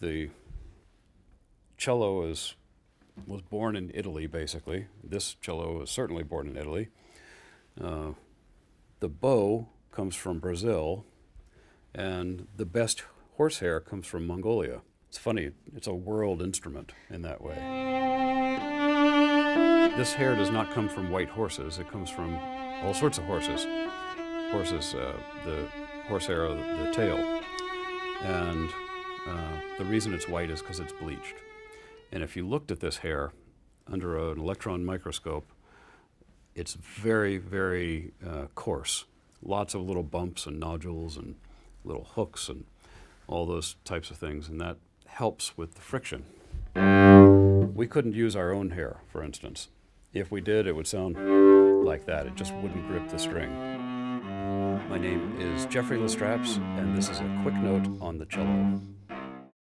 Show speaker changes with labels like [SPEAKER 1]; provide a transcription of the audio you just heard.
[SPEAKER 1] the cello is was born in Italy, basically. This cello was certainly born in Italy. Uh, the bow comes from Brazil, and the best horsehair comes from Mongolia. It's funny, it's a world instrument in that way. This hair does not come from white horses, it comes from all sorts of horses. Horses, uh, the horsehair the, the tail. And uh, the reason it's white is because it's bleached. And if you looked at this hair under an electron microscope, it's very, very uh, coarse. Lots of little bumps and nodules and little hooks and all those types of things, and that helps with the friction. We couldn't use our own hair, for instance. If we did, it would sound like that. It just wouldn't grip the string. My name is Jeffrey Lastrapes, and this is a quick note on the cello.